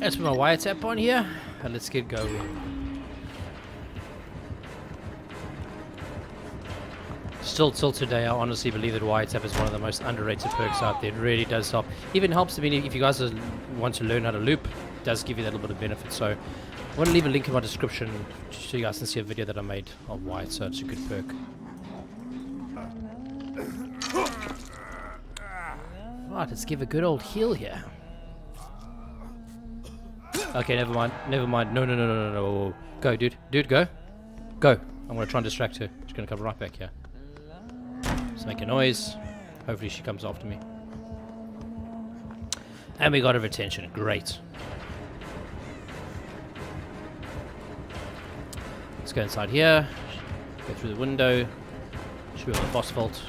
Let's put my wiretap on here and let's get going. Still, till today, I honestly believe that wiretap is one of the most underrated perks out there. It really does help. Even helps. I mean, if you guys want to learn how to loop, it does give you that little bit of benefit. So, I want to leave a link in my description so you guys can see a video that I made of why it's a good perk. Right, let's give a good old heal here. Okay, never mind. Never mind. No, no, no, no, no, no. Go, dude. Dude, go. Go. I'm going to try and distract her. She's going to come right back here. Make a noise. Hopefully she comes after me. And we got her attention. Great. Let's go inside here. Go through the window. Should be on the boss vault.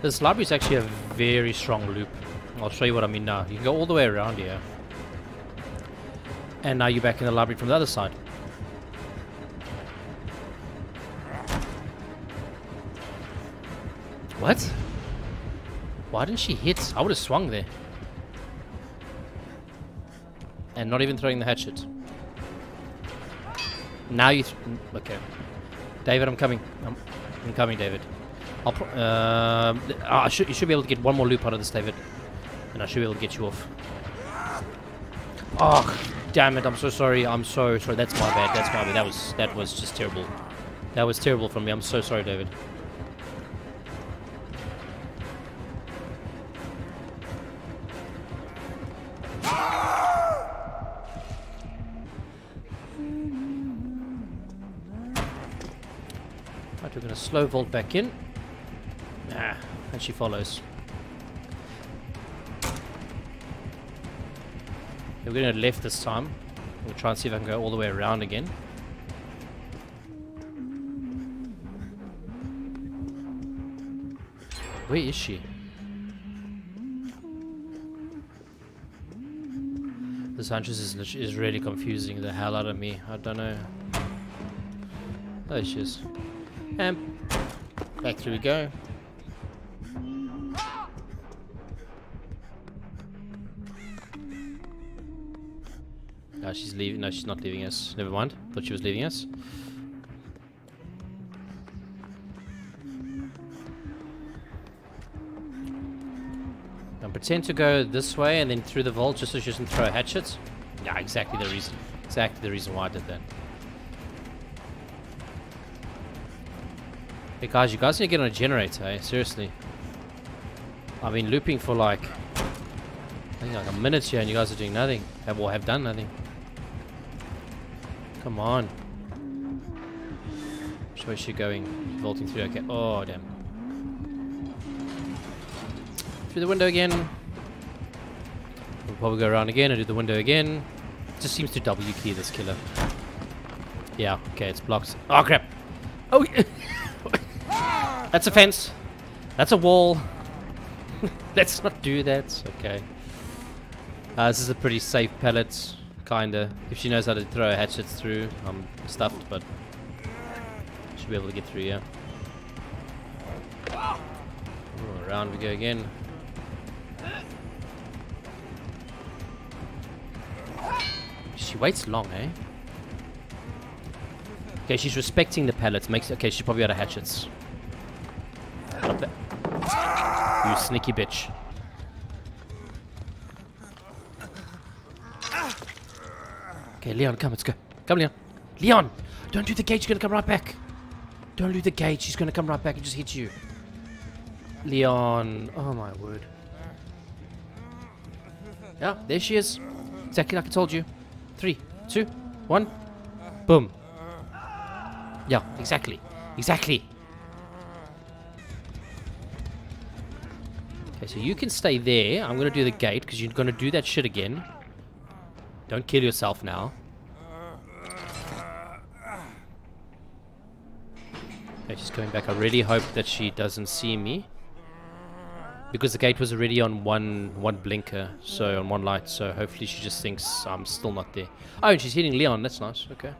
This library is actually a very strong loop. I'll show you what I mean now. You can go all the way around here. And now you're back in the library from the other side. What? Why didn't she hit? I would have swung there. And not even throwing the hatchet. Now you... okay. David, I'm coming. I'm, I'm coming, David. I'll um, oh, should, you should be able to get one more loop out of this, David. And I should be able to get you off. Oh, damn it. I'm so sorry. I'm so sorry. That's my bad. That's my bad. That was, that was just terrible. That was terrible from me. I'm so sorry, David. Right, we're going to slow vault back in. Ah, and she follows. We're going to left this time. We'll try and see if I can go all the way around again. Where is she? This huntress is, is really confusing the hell out of me. I don't know. There she is. And back through we go. No, she's leaving. No, she's not leaving us. Never mind. Thought she was leaving us. And pretend to go this way and then through the vault just so she doesn't throw hatchets. Yeah, exactly the reason. Exactly the reason why I did that. Hey guys, you guys need to get on a generator, eh? Seriously. I've been looping for like, I think like a minute here and you guys are doing nothing. Have, or have done nothing. Come on. Where is she going? Vaulting through, okay. Oh, damn. Through the window again. We'll probably go around again and do the window again. Just seems to W key this killer. Yeah, okay, it's blocked. Oh, crap. Oh, That's a fence. That's a wall. Let's not do that. Okay. Uh, this is a pretty safe pallet, kinda. If she knows how to throw hatchets through, I'm stuffed, but should be able to get through, yeah. Oh, around we go again. She waits long, eh? Okay, she's respecting the pallets. Makes okay. She's probably out of hatchets. You sneaky bitch. Okay, Leon, come, let's go. Come, Leon. Leon! Don't do the gate, she's gonna come right back. Don't do the gate, she's gonna come right back and just hit you. Leon. Oh my word. Yeah, there she is. Exactly like I told you. Three, two, one. Boom. Yeah, exactly. Exactly. Okay, so you can stay there. I'm going to do the gate because you're going to do that shit again. Don't kill yourself now. Okay, she's coming back. I really hope that she doesn't see me. Because the gate was already on one one blinker, so on one light, so hopefully she just thinks I'm still not there. Oh, and she's hitting Leon. That's nice. Okay.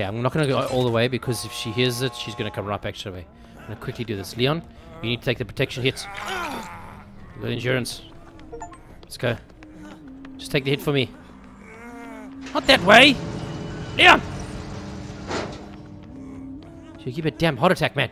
Okay, I'm not going to go all the way because if she hears it, she's going to come right back straight away. I'm going to quickly do this. Leon, you need to take the protection hits. You got endurance. Let's go. Just take the hit for me. Not that way! Leon! You give a damn heart attack, man.